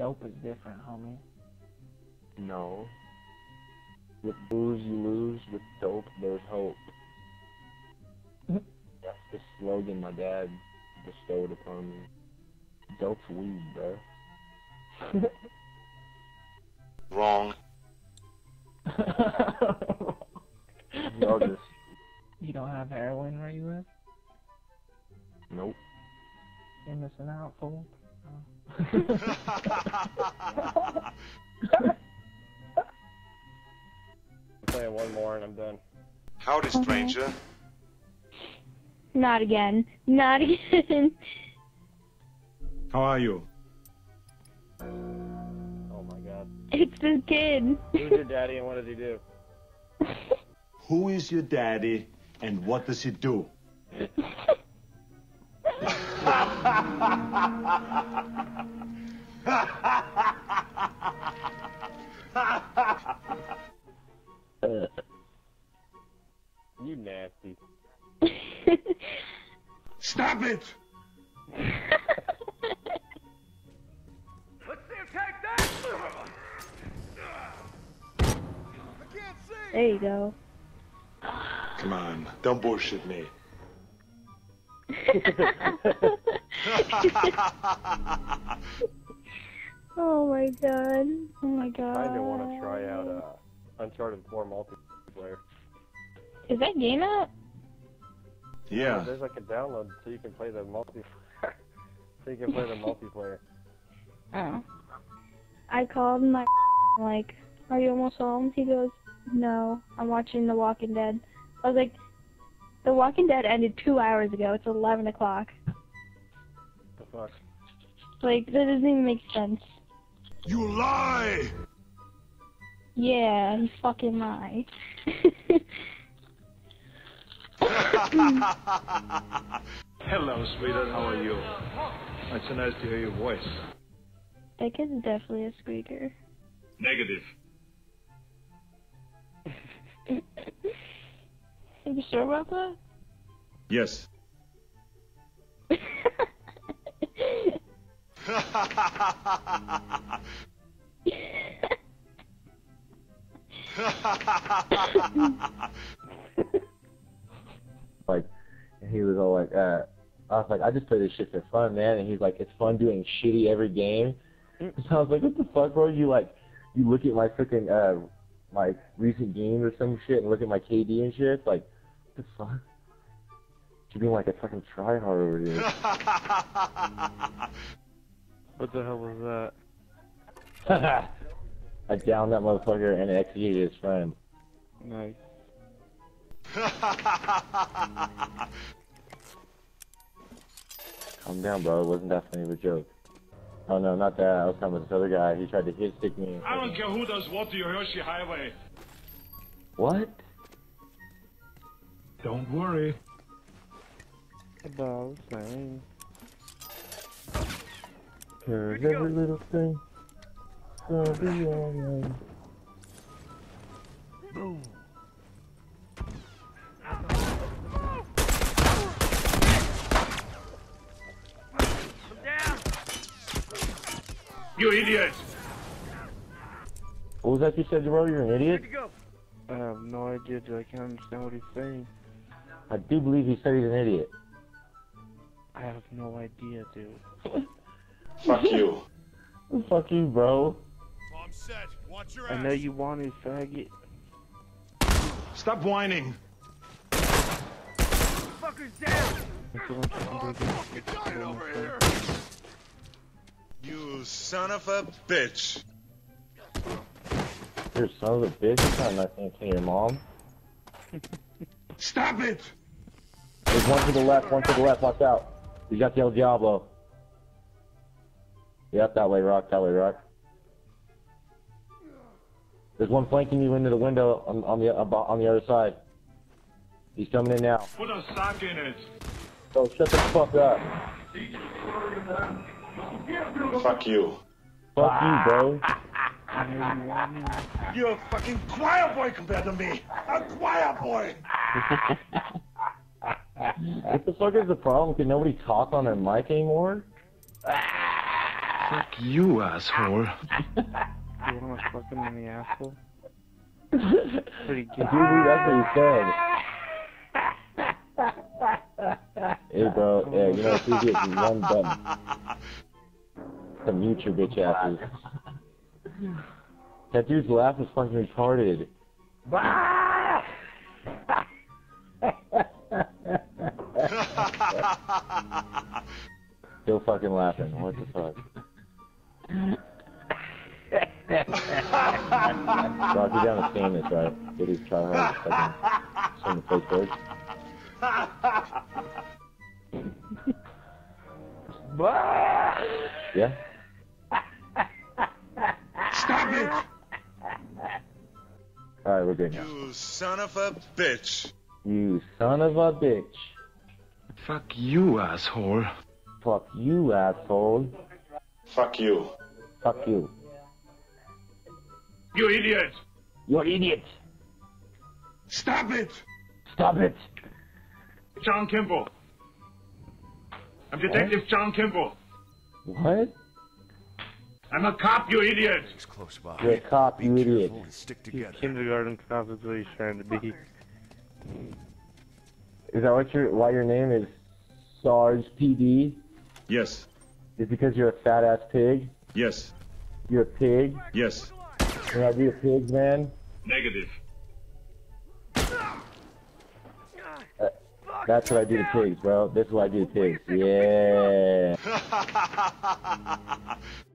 dope is different, homie. No. With booze you lose, with dope there's hope. Mm-hmm. That's the slogan my dad bestowed upon me. Dope's weed, bro. Wrong. Y'all just you don't have heroin where you live? nope. You're missing out, fool. I'm playing one more and I'm done. Howdy, stranger. Not again. Not again. How are you? Oh my god. it's this kid. Who's your daddy and what does he do? Who is your daddy and what does he do? You nasty. Stop it! there you go. Come on, don't bullshit me. Oh my god. Oh my god. I kinda want to try out uh, Uncharted 4 multiplayer. Is that game out? Yeah. There's like a download so you can play the multiplayer. so you can play the multiplayer. Oh. I called my like, are you almost home? He goes, no, I'm watching The Walking Dead. I was like, The Walking Dead ended two hours ago. It's 11 o'clock. The fuck? Like, that doesn't even make sense. You lie! Yeah, he fucking lied. Hello, sweetheart. How are you? It's so nice to hear your voice. that kid's definitely a squeaker. Negative. Are you sure about that? Yes. like, he was all like, uh, I was like, I just play this shit for fun, man. And he's like, it's fun doing shitty every game. So I was like, what the fuck, bro? You like, you look at my freaking, uh, my recent games or some shit and look at my KD and shit. It's like, what the fuck? You being like a fucking tryhard over here. What the hell was that? I downed that motherfucker and executed his friend. Nice. Calm down, bro. It wasn't that funny of a joke. Oh no, not that. I was talking about this other guy. He tried to hit stick me. I don't care who does what to your Hershey Highway. What? Don't worry. About thing. Cause every little thing gonna be alright. You idiot! What was that you said, bro? You're an idiot? I have no idea, dude. I can't understand what he's saying. I do believe he said he's an idiot. I have no idea, dude. Fuck you. Fuck you, bro. Bomb set. Watch your ass. I know you want it, faggot. Stop whining. Fuckers down. That's what I'm trying to do. Fucking dying over here. You son of a bitch. You're a son of a bitch. You're not nothing to your mom. Stop it! There's one to the left, one to the left. Watch out. You got the El Diablo. Yep, that way, Rock. That way, Rock. There's one flanking you into the window on, on the uh, on the other side. He's coming in now. Put a sock in it. So shut the fuck up. Fuck you. Fuck you, bro. You're a fucking choir boy compared to me. A choir boy. What the fuck is the problem? Can nobody talk on their mic anymore? Fuck you, asshole. You wanna fuck him in the asshole? Pretty Dude, good. that's what he said. Hey, bro. Yeah, you know, if you get one button, to mute your bitch asses. That dude's laugh is fucking retarded. Still fucking laughing. What the fuck? Rock, you down the stand this, right? Get his try hard fucking swing the face bird. Yeah? Stop it! Alright, we're good now. You son of a bitch. You son of a bitch. Fuck you, asshole. Fuck you, asshole. Fuck you. Fuck you. You idiot! You're idiot. Stop it! Stop it. John Kimball. I'm Detective John Kimball. What? I'm a cop, you idiot! He's close by. You're a cop, you idiot. And stick together. Kindergarten cop is what he's trying to be. Is that what your why your name is Sarge PD? Yes, Is because you're a fat ass pig? yes, You're a pig? yes. Can I be a pig, man? Negative. Uh, that's what I do to pigs, bro. This is what I do to pigs. Yeah.